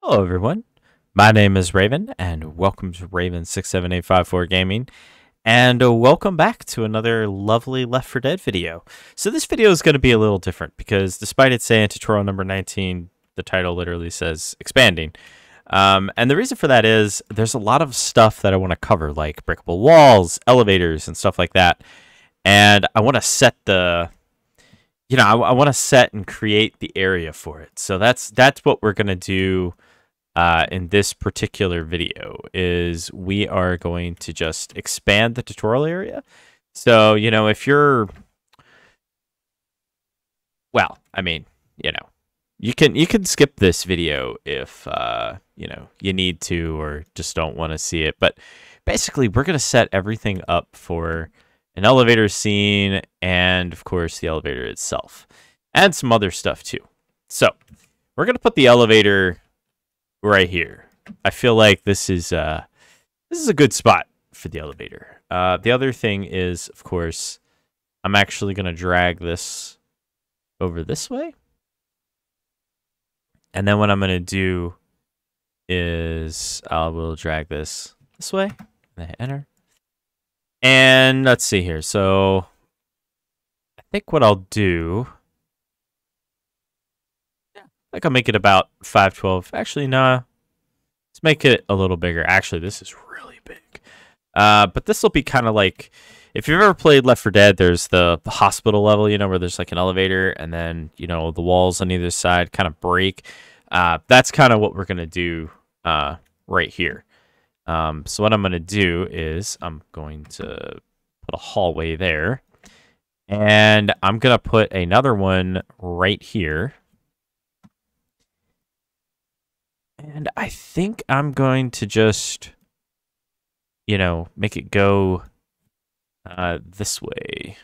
Hello, everyone. My name is Raven, and welcome to Raven six seven eight five four Gaming, and uh, welcome back to another lovely Left 4 Dead video. So this video is going to be a little different because, despite it saying tutorial number nineteen, the title literally says expanding. Um, and the reason for that is there's a lot of stuff that I want to cover, like breakable walls, elevators, and stuff like that. And I want to set the you know, I, I want to set and create the area for it. So that's that's what we're gonna do uh, in this particular video. Is we are going to just expand the tutorial area. So you know, if you're, well, I mean, you know, you can you can skip this video if uh, you know you need to or just don't want to see it. But basically, we're gonna set everything up for an elevator scene, and of course the elevator itself, and some other stuff too. So we're gonna put the elevator right here. I feel like this is uh this is a good spot for the elevator. Uh, the other thing is, of course, I'm actually gonna drag this over this way, and then what I'm gonna do is I will drag this this way, and then enter. And let's see here. So I think what I'll do. Think I'll make it about 512. Actually, nah. Let's make it a little bigger. Actually, this is really big. Uh, but this will be kind of like if you've ever played Left 4 Dead, there's the, the hospital level, you know, where there's like an elevator and then, you know, the walls on either side kind of break. Uh, that's kind of what we're going to do uh, right here. Um, so what I'm going to do is I'm going to put a hallway there. And I'm going to put another one right here. And I think I'm going to just, you know, make it go uh, this way.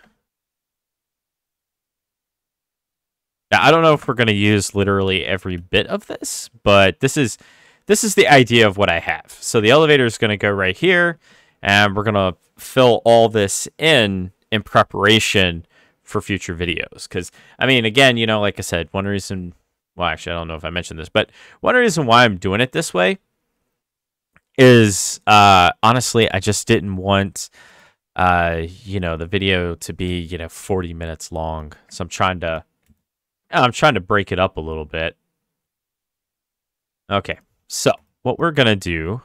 Now, I don't know if we're going to use literally every bit of this, but this is this is the idea of what I have. So the elevator is going to go right here, and we're going to fill all this in in preparation for future videos. Because, I mean, again, you know, like I said, one reason, well, actually, I don't know if I mentioned this, but one reason why I'm doing it this way is uh, honestly, I just didn't want, uh, you know, the video to be, you know, 40 minutes long. So I'm trying to, I'm trying to break it up a little bit. Okay, so what we're going to do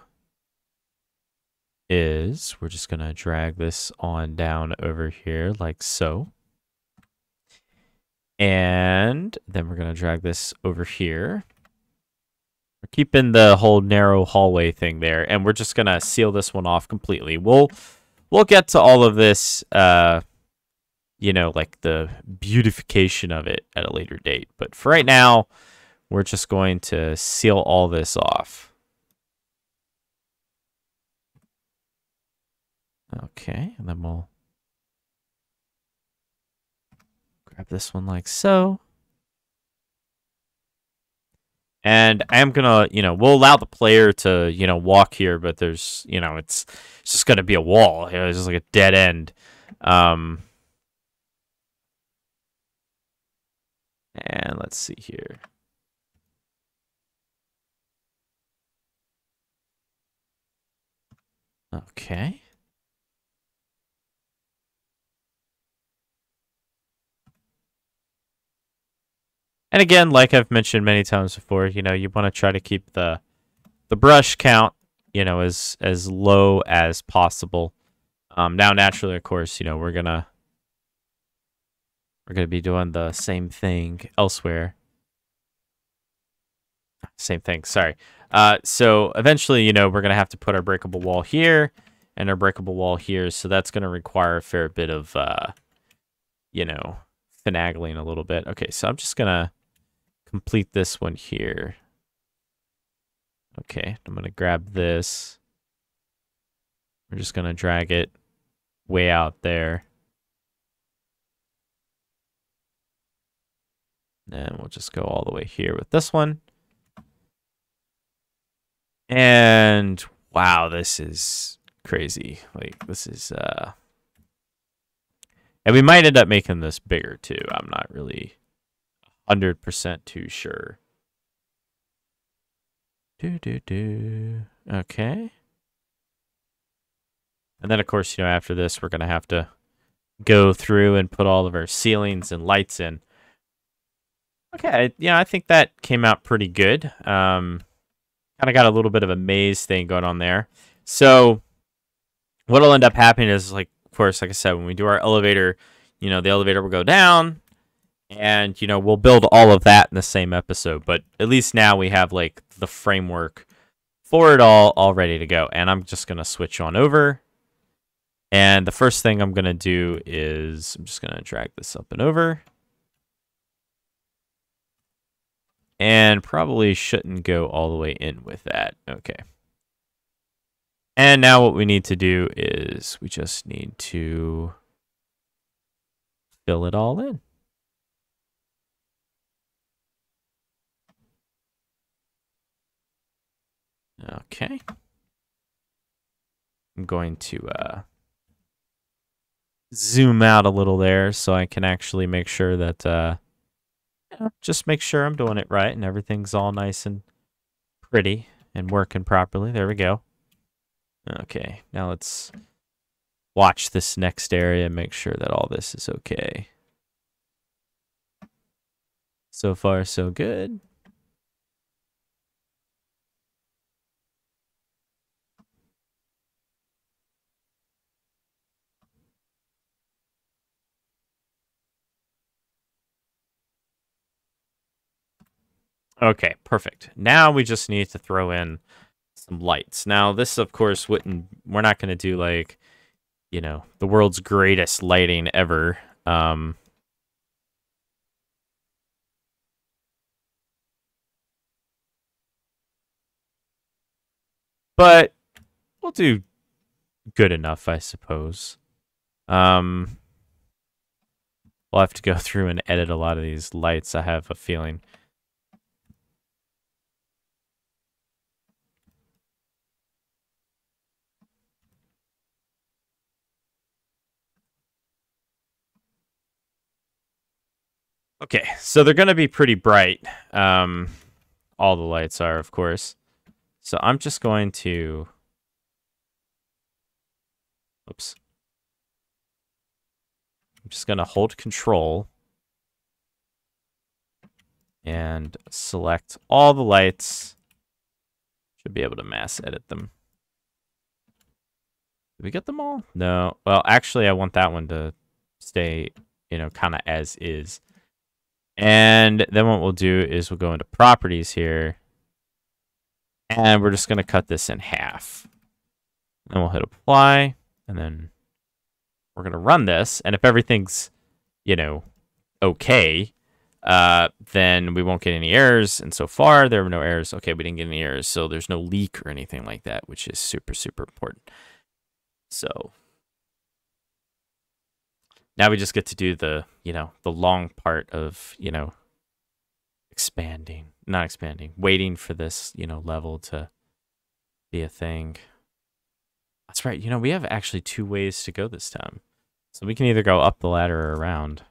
is we're just going to drag this on down over here like so. And then we're going to drag this over here. We're keeping the whole narrow hallway thing there, and we're just going to seal this one off completely. We'll we'll get to all of this, uh, you know, like the beautification of it at a later date. But for right now, we're just going to seal all this off. Okay, and then we'll grab this one like so. And I'm gonna, you know, we'll allow the player to, you know, walk here, but there's, you know, it's, it's just gonna be a wall. You know, it's just like a dead end. Um, and let's see here. Okay. And again, like I've mentioned many times before, you know, you want to try to keep the the brush count, you know, as as low as possible. Um, now, naturally, of course, you know, we're gonna we're gonna be doing the same thing elsewhere. Same thing. Sorry. Uh, so eventually, you know, we're going to have to put our breakable wall here and our breakable wall here. So that's going to require a fair bit of, uh, you know, finagling a little bit. Okay, so I'm just going to complete this one here. Okay, I'm going to grab this. We're just going to drag it way out there. And we'll just go all the way here with this one. And wow, this is crazy. Like this is uh and we might end up making this bigger too. I'm not really 100% too sure. Do do do. Okay. And then of course, you know, after this we're gonna have to go through and put all of our ceilings and lights in. Okay, yeah, I think that came out pretty good. Um kind of got a little bit of a maze thing going on there. So what'll end up happening is like of course, like I said, when we do our elevator, you know, the elevator will go down, and you know we'll build all of that in the same episode but at least now we have like the framework for it all all ready to go. And i'm just going to switch on over. And the first thing i'm going to do is i'm just going to drag this up and over. And probably shouldn't go all the way in with that. Okay. And now what we need to do is we just need to fill it all in Okay. I'm going to uh, zoom out a little there so I can actually make sure that, uh, just make sure I'm doing it right and everything's all nice and pretty and working properly. There we go. Okay, now let's watch this next area make sure that all this is okay. So far, so good. Okay, perfect. Now we just need to throw in some lights. Now, this, of course, wouldn't, we're not going to do like, you know, the world's greatest lighting ever. Um, but we'll do good enough, I suppose. Um, we'll have to go through and edit a lot of these lights, I have a feeling. Okay, so they're going to be pretty bright. Um, all the lights are, of course. So I'm just going to... Oops. I'm just going to hold control and select all the lights. Should be able to mass edit them. Did we get them all? No. Well, actually, I want that one to stay, you know, kind of as is. And then what we'll do is we'll go into properties here. And we're just going to cut this in half. And we'll hit apply. And then we're going to run this. And if everything's, you know, okay, uh, then we won't get any errors. And so far, there were no errors. Okay, we didn't get any errors. So there's no leak or anything like that, which is super, super important. So now we just get to do the you know the long part of you know expanding not expanding waiting for this you know level to be a thing. That's right. You know we have actually two ways to go this time. So we can either go up the ladder or around.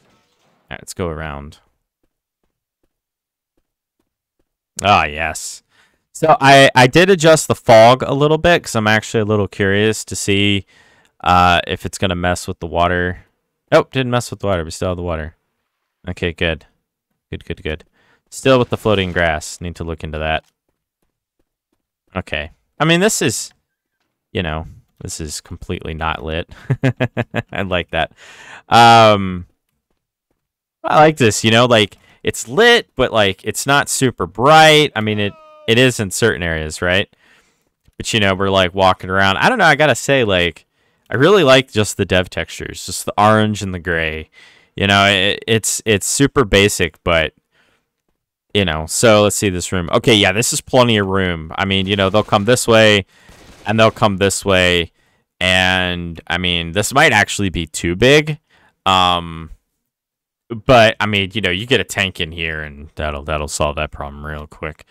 All right let's go around. Ah yes. So i i did adjust the fog a little bit because i'm actually a little curious to see uh, if it's going to mess with the water. Oh, didn't mess with the water. We still have the water. Okay, good. Good, good, good. Still with the floating grass. Need to look into that. Okay. I mean, this is, you know, this is completely not lit. I like that. Um, I like this, you know, like, it's lit, but, like, it's not super bright. I mean, it, it is in certain areas, right? But, you know, we're, like, walking around. I don't know, I gotta say, like, I really like just the dev textures, just the orange and the gray. You know, it, it's it's super basic, but you know. So let's see this room. Okay, yeah, this is plenty of room. I mean, you know, they'll come this way, and they'll come this way, and I mean, this might actually be too big. Um, but I mean, you know, you get a tank in here, and that'll that'll solve that problem real quick.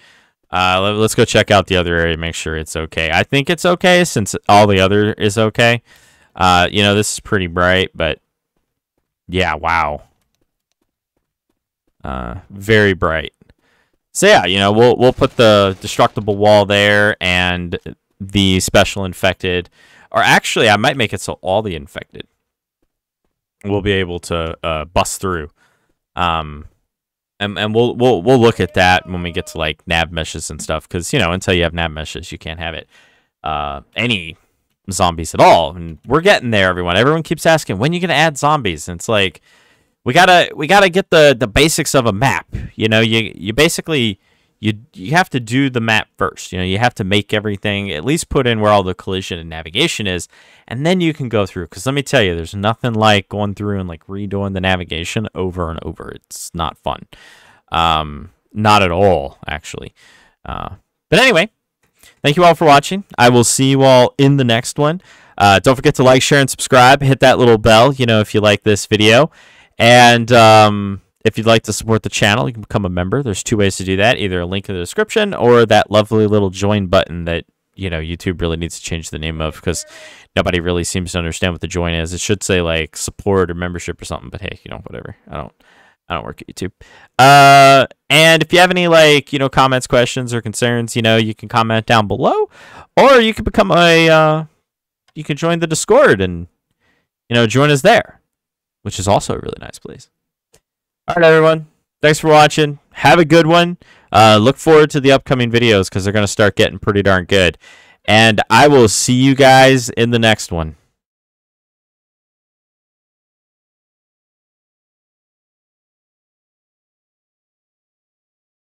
Uh, let, us go check out the other area, make sure it's okay. I think it's okay since all the other is okay. Uh, you know, this is pretty bright, but yeah, wow. Uh, very bright. so yeah, you know, we'll we'll put the destructible wall there and the special infected, or actually, I might make it so all the infected will be able to uh, bust through. Um, and and we'll we'll we'll look at that when we get to like nav meshes and stuff, because you know until you have nav meshes, you can't have it. Uh, any zombies at all, and we're getting there. Everyone, everyone keeps asking when you gonna add zombies, and it's like we gotta we gotta get the the basics of a map. You know, you you basically you you have to do the map first. You know, you have to make everything at least put in where all the collision and navigation is, and then you can go through. Because let me tell you, there's nothing like going through and like redoing the navigation over and over. It's not fun, um, not at all actually. Uh, but anyway, thank you all for watching. I will see you all in the next one. Uh, don't forget to like, share, and subscribe. Hit that little bell, you know, if you like this video. And um, if you'd like to support the channel, you can become a member. There's two ways to do that: either a link in the description or that lovely little join button that you know YouTube really needs to change the name of because nobody really seems to understand what the join is. It should say like support or membership or something, but hey, you know, whatever. I don't. I don't work at YouTube. Uh, and if you have any like you know comments, questions, or concerns, you know you can comment down below, or you can become a uh, you can join the Discord and you know join us there which is also a really nice place. All right, everyone. Thanks for watching. Have a good one. Uh, look forward to the upcoming videos because they're going to start getting pretty darn good. And I will see you guys in the next one.